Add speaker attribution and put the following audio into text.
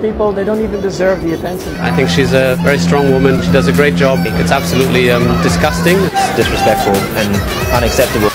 Speaker 1: people, they don't even deserve the attention.
Speaker 2: I think she's a very strong woman. She does a great job. It's absolutely um, disgusting.
Speaker 3: It's disrespectful and unacceptable.